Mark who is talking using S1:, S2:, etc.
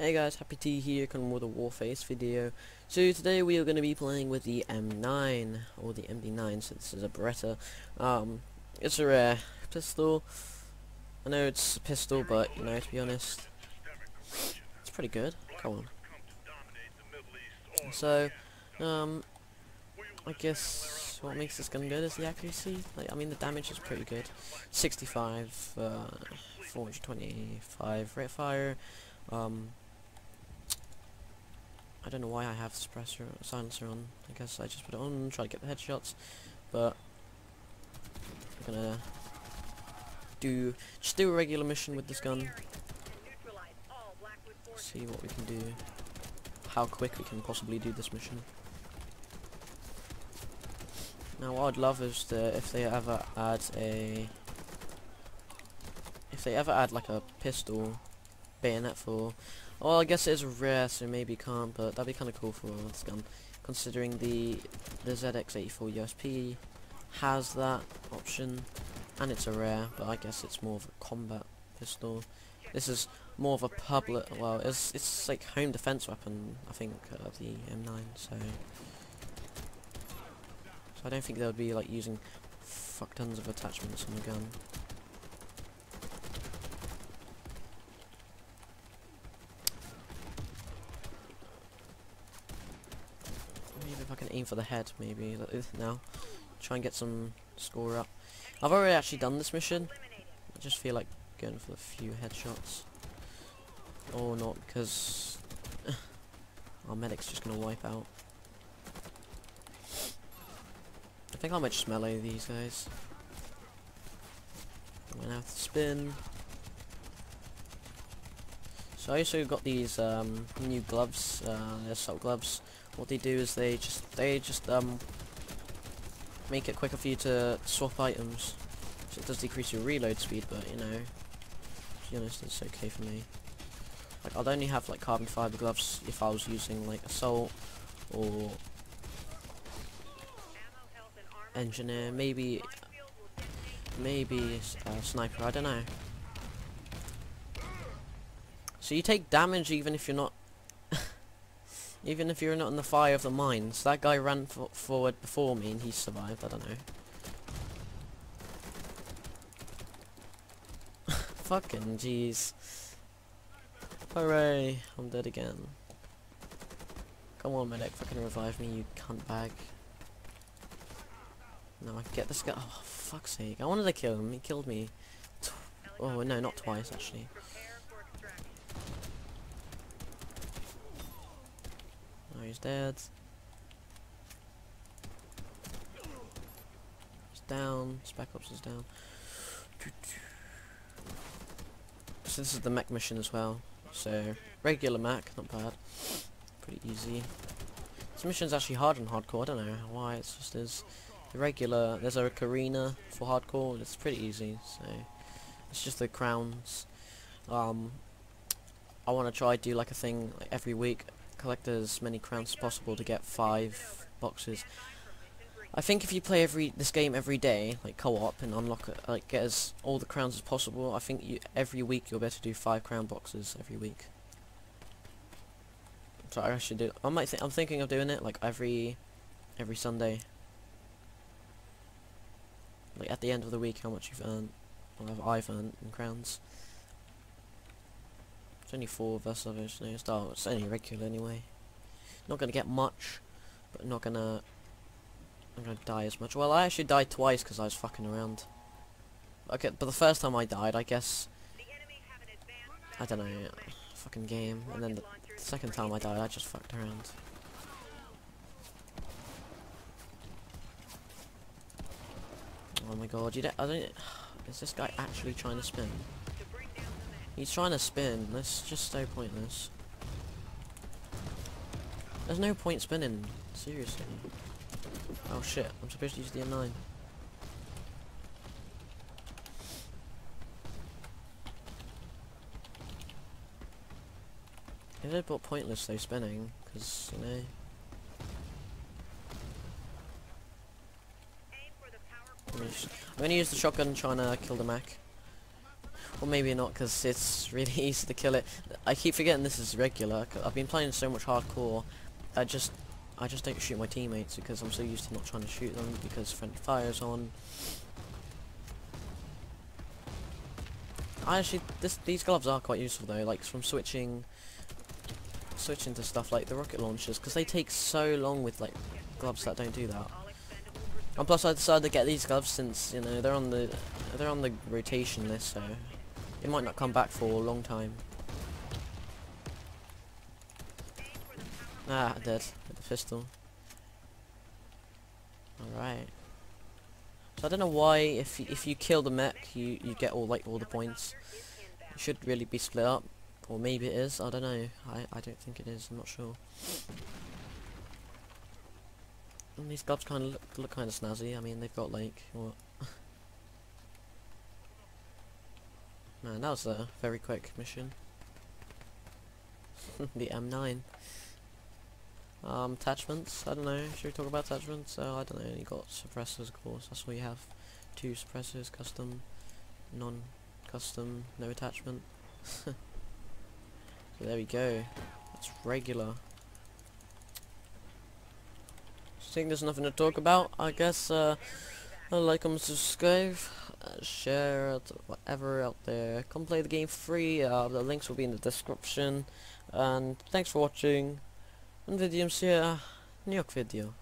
S1: Hey guys, Happytea here, coming with a Warface video. So today we are going to be playing with the M9, or the MD9, so this is a Beretta. Um, it's a rare pistol. I know it's a pistol, but, you know, to be honest, it's pretty good. Come on. So, um, I guess what makes this gun good is the accuracy. Like, I mean, the damage is pretty good. 65, uh, 425 rate fire. Um, I don't know why I have suppressor silencer on. I guess I just put it on try to get the headshots, but I'm gonna do just do a regular mission with this gun. See what we can do. How quick we can possibly do this mission. Now what I'd love is if they ever add a if they ever add like a pistol bayonet for well I guess it is rare so maybe can't but that'd be kinda cool for this gun considering the the ZX84 USP has that option and it's a rare but I guess it's more of a combat pistol this is more of a public well it's it's like home defense weapon I think uh, the M9 so so I don't think they would be like using fuck tons of attachments on the gun. Maybe if I can aim for the head, maybe now. Try and get some score up. I've already actually done this mission. I just feel like going for a few headshots. Or not, because our medic's just gonna wipe out. I think I might just melee these guys. I'm gonna have to spin. So I also got these um, new gloves, uh, assault gloves. What they do is they just they just um, make it quicker for you to swap items. So it does decrease your reload speed, but you know, to be honest, it's okay for me. Like I'd only have like carbon fiber gloves if I was using like assault or engineer, maybe maybe uh, sniper, I don't know. So you take damage even if you're not even if you're not in the fire of the mines. That guy ran forward before me and he survived, I don't know. Fucking jeez. Hooray, I'm dead again. Come on medic, fucking revive me, you cunt bag. No, I get this guy. Oh, fuck's sake. I wanted to kill him. He killed me. Oh, no, not twice, actually. Oh, he's dead. He's down. Spec Ops is down. So this is the mech mission as well. So, regular mech, not bad. Pretty easy. This mission's actually hard on hardcore. I don't know why, it's just is. The regular, there's a Karina for hardcore, it's pretty easy, so it's just the crowns. Um, I want to try do like a thing like every week, collect as many crowns as possible to get five boxes. I think if you play every this game every day, like co-op, and unlock like get as all the crowns as possible, I think you every week you'll be able to do five crown boxes every week. So I should do. I might. Th I'm thinking of doing it like every every Sunday like at the end of the week how much you've earned I've earned in crowns. It's only four of us obviously, it's, oh, it's only regular anyway. Not gonna get much, but not gonna I'm gonna die as much. Well I actually died twice because I was fucking around. Okay, but the first time I died I guess I don't know fucking game and then the second time I died I just fucked around. Oh my god, you don't, I don't, is this guy actually trying to spin? He's trying to spin, that's just so pointless. There's no point spinning, seriously. Oh shit, I'm supposed to use the M9. It is a bit pointless though spinning, because, you know, I'm gonna use the shotgun trying to uh, kill the mech. Or maybe not, because it's really easy to kill it. I keep forgetting this is regular. 'cause I've been playing so much hardcore. I just, I just don't shoot my teammates because I'm so used to not trying to shoot them because friendly fire's on. I actually, this, these gloves are quite useful though, like from switching, switching to stuff like the rocket launchers, because they take so long with like gloves that don't do that. And plus, I decided to get these gloves since you know they're on the, they're on the rotation list, so it might not come back for a long time. Ah, dead with the pistol. Alright. So I don't know why if if you kill the mech you you get all like all the points. It should really be split up, or maybe it is. I don't know. I I don't think it is. I'm not sure. And these gloves kind of look look kind of snazzy. I mean they've got like what. Man, that was a very quick mission. the M9. Um, attachments, I don't know, should we talk about attachments? Uh, I don't know, you got suppressors of course, that's all you have. Two suppressors, custom, non-custom, no attachment. so there we go, that's regular. I think there's nothing to talk about, I guess, uh, like, comment, subscribe, uh, share it, whatever out there. Come play the game free, uh, the links will be in the description, and thanks for watching. And widzimy się w video.